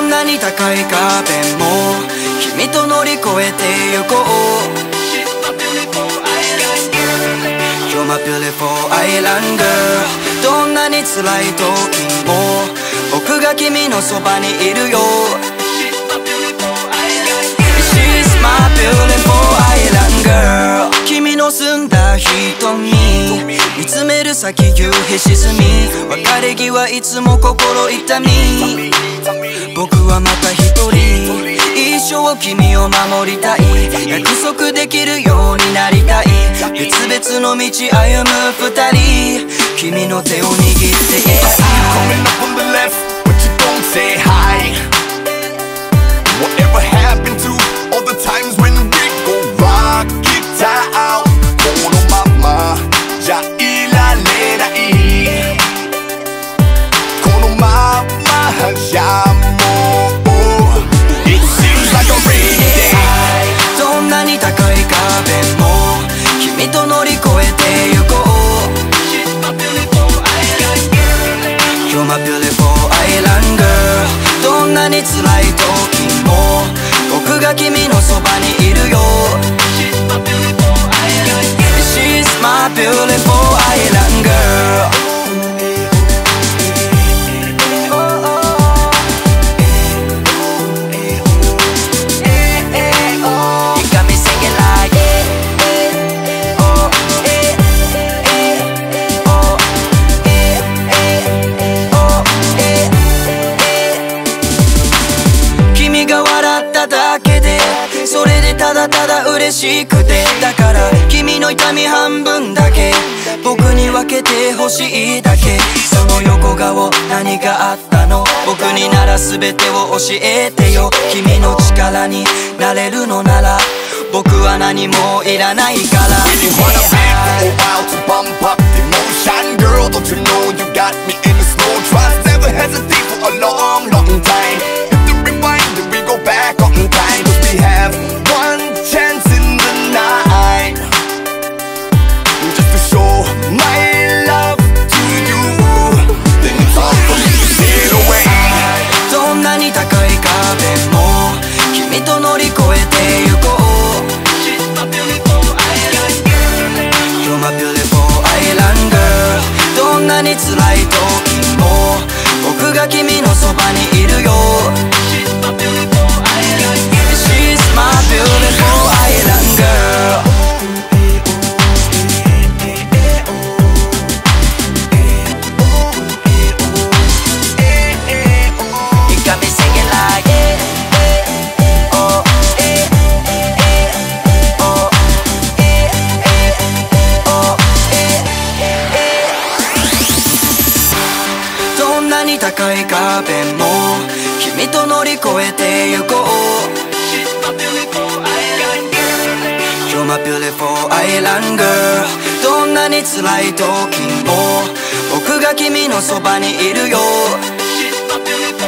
んなに高い壁も君と乗り越えてゆこう You're my beautiful island girl どんなに辛い時も僕が君のそばにいるよ She's my beautiful island girl 君の澄んだ瞳見つめる先夕日沈み別れ際いつも心痛み僕はまた一人。一生君を守りたい。約束できるようになりたい。別々の道歩む二人。君の手を握って Yeah どんなにつ辛い時も僕が君のそばにいるよ」「」嬉しくてだから君の痛み半分だけ。僕に分けてほしいだけ。その横顔何があったの？僕になら全てを教えてよ。君の力になれるのなら僕は何もいらないから高い壁も君と乗り越えてゆこう You're my beautiful island girl どんなに辛い時も僕が君のそばにいるよ She's my beautiful